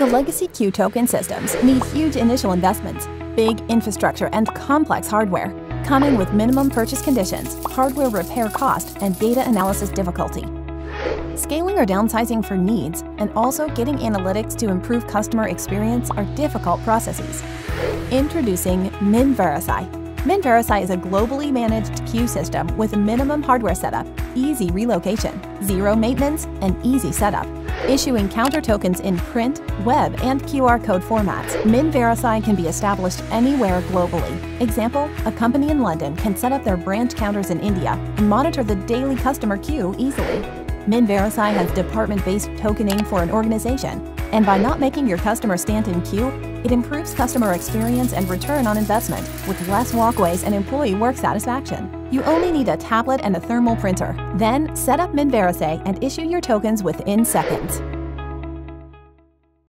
The legacy queue token systems need huge initial investments, big infrastructure, and complex hardware, coming with minimum purchase conditions, hardware repair cost, and data analysis difficulty. Scaling or downsizing for needs and also getting analytics to improve customer experience are difficult processes. Introducing Minvarisai. Minvarisai is a globally managed queue system with minimum hardware setup, easy relocation, zero maintenance, and easy setup. Issuing counter tokens in print, web, and QR code formats, Minvarisai can be established anywhere globally. Example, a company in London can set up their branch counters in India and monitor the daily customer queue easily. Minvarisai has department-based tokening for an organization, and by not making your customer stand in queue, it improves customer experience and return on investment with less walkways and employee work satisfaction. You only need a tablet and a thermal printer. Then set up Minvarisai and issue your tokens within seconds.